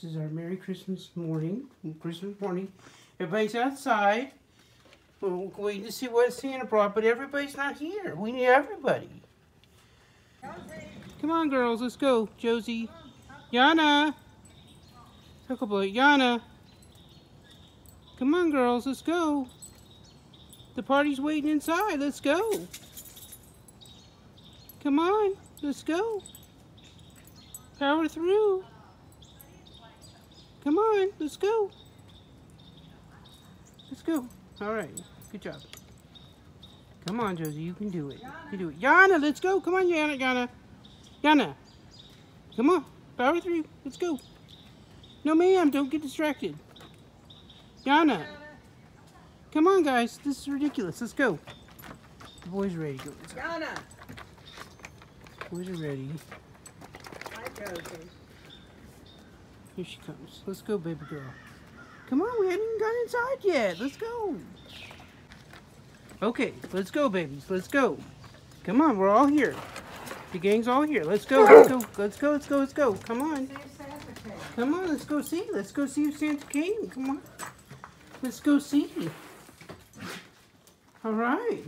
This is our Merry Christmas morning, Christmas morning. Everybody's outside. We're waiting to see what Santa brought, but everybody's not here. We need everybody. Come on, girls, let's go. Josie. Yana. Huckleberry. Yana. Come on, girls, let's go. The party's waiting inside. Let's go. Come on, let's go. Power through. Come on, let's go. Let's go. All right, good job. Come on, Josie, you can do it. You can do it. Yana, let's go. Come on, Yana, Yana. Yana. Come on, power through. Let's go. No, ma'am, don't get distracted. Yana. Come on, guys. This is ridiculous. Let's go. The boys are ready to go. Yana. Boys are ready. Hi, Josie. Here she comes. Let's go, baby girl. Come on, we haven't even got inside yet. Let's go. Okay, let's go, babies. Let's go. Come on, we're all here. The gang's all here. Let's go. Let's go. Let's go. Let's go. Let's go. Come on. Come on. Let's go see. Let's go see if Santa came. Come on. Let's go see. All right.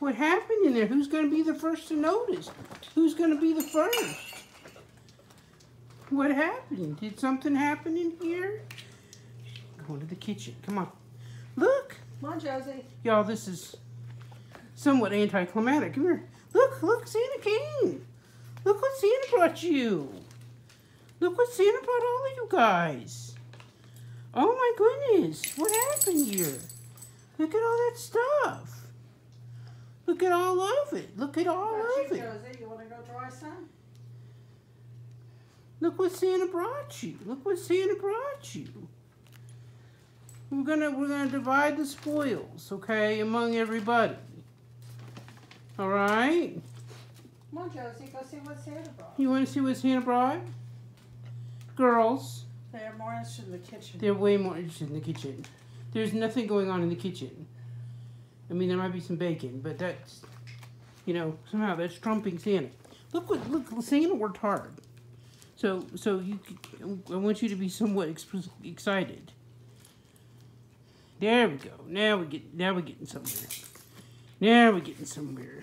What happened in there? Who's going to be the first to notice? Who's going to be the first? What happened? Did something happen in here? Go into the kitchen. Come on. Look. Come on, Josie. Y'all, this is somewhat anticlimactic. Come here. Look, look, Santa came. Look what Santa brought you. Look what Santa brought all of you guys. Oh my goodness. What happened here? Look at all that stuff. Look at all of it. Look at all of you, it. Josie. You want to go try some? Look what Santa brought you. Look what Santa brought you. We're gonna we're gonna divide the spoils, okay, among everybody. All right. Come on, Josie. Go see what Santa brought. You want to see what Santa brought? Girls, They're more interested in the kitchen. they're way more interested in the kitchen. There's nothing going on in the kitchen. I mean, there might be some bacon, but that's, you know, somehow that's trumping Santa. Look what look Santa worked hard. So so you, I want you to be somewhat ex- excited. There we go. Now we get now we're getting somewhere. Now we're getting somewhere.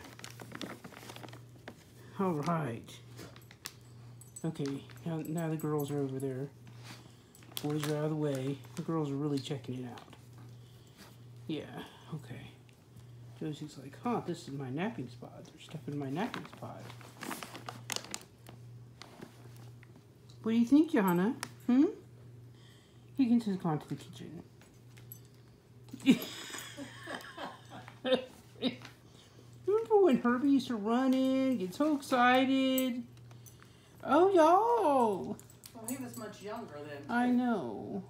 All right. Okay, now, now the girls are over there. Boys are out of the way. The girls are really checking it out. Yeah, okay. Josie's like, huh, this is my napping spot. They're stuffing my napping spot. What do you think, Johanna? Hmm? You can just go into the kitchen. Remember when Herbie used to run in, get so excited? Oh, y'all! Well, he was much younger then. I know.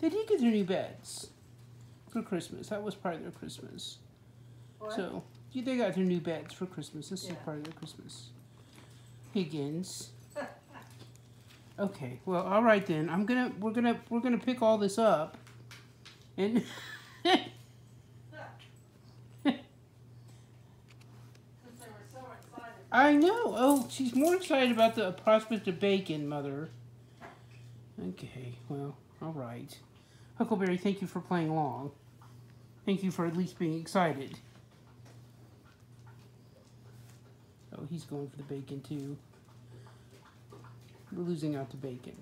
They did get their new beds for Christmas. That was part of their Christmas. What? So yeah, they got their new beds for Christmas. This is part of their Christmas. Higgins. Okay. Well, all right then. I'm gonna we're gonna we're gonna pick all this up, and. I know. Oh, she's more excited about the prospect of bacon, mother. Okay. Well, all right. Huckleberry, thank you for playing along. Thank you for at least being excited. Oh, he's going for the bacon too. We're losing out to bacon.